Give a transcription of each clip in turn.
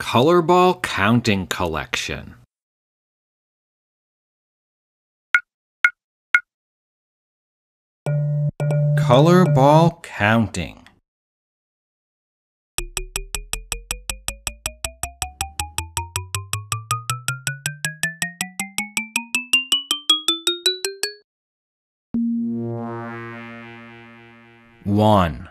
Colorball Counting Collection. Colorball Counting. One.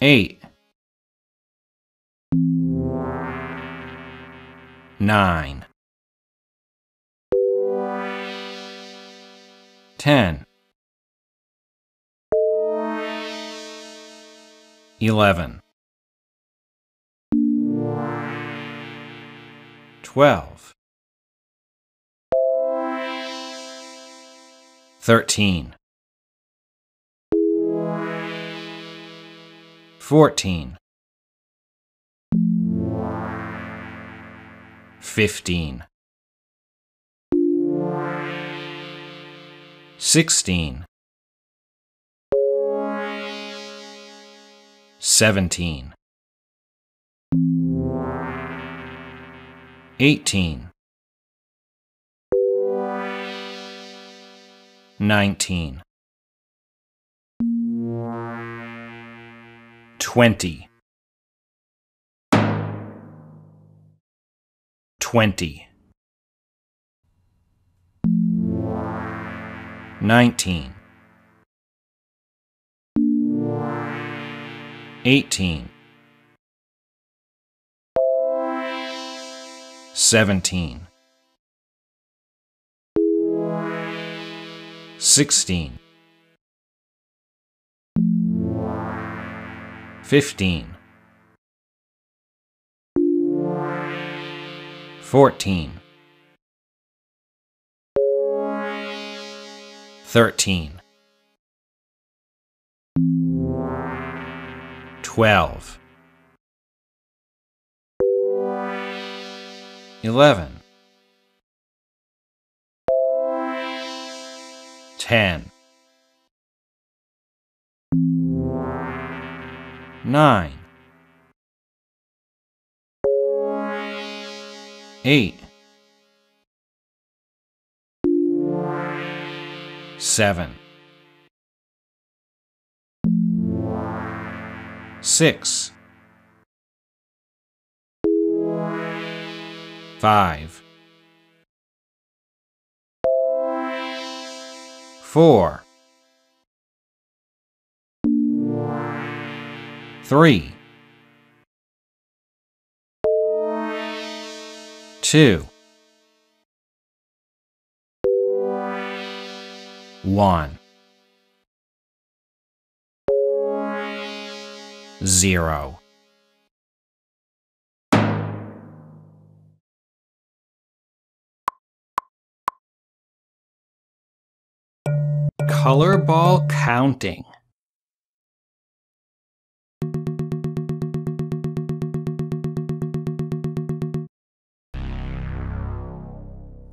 eight, nine, ten, eleven, twelve, thirteen. 14 15 16 17 18 19 Twenty. Twenty. Nineteen. Eighteen. Seventeen. Sixteen. 15 14 13 12 11 10 9 8 7 6 5 4 three, two, one, zero. Color ball counting.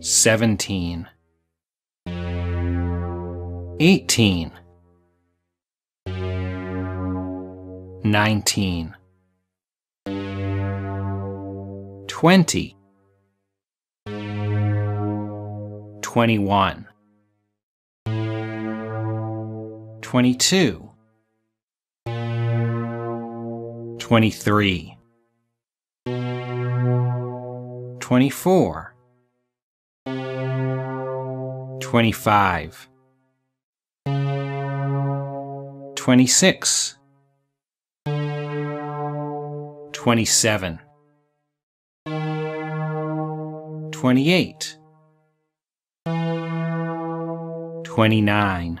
Seventeen, eighteen, nineteen, twenty, twenty-one, twenty-two, twenty-three, twenty-four, twenty-five, twenty-six, twenty-seven, twenty-eight, twenty-nine,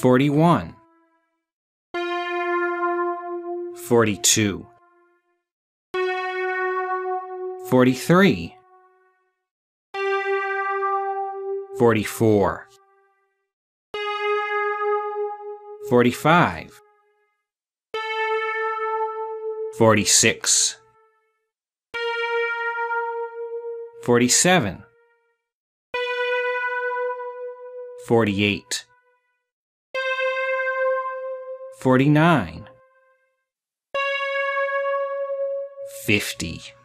thirty-nine, forty, forty-one, forty-two, forty-three, forty-four, forty-five, forty-six, forty-seven, forty-eight, forty-nine, fifty.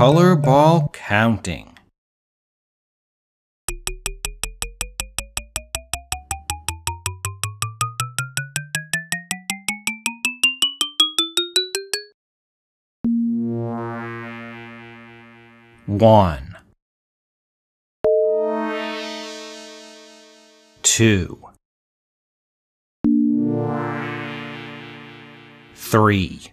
Color ball counting. One, two, three,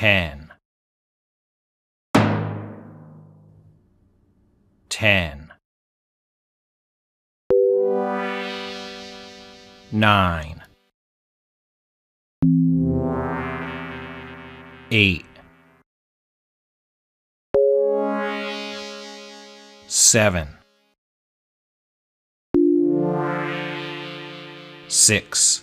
ten, ten, nine, eight, seven, six,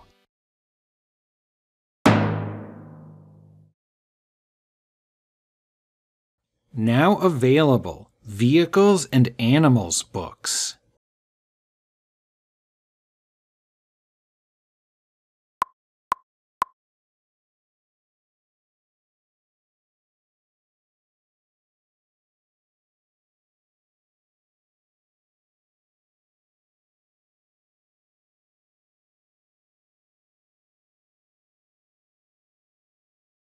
Now available Vehicles and Animals books.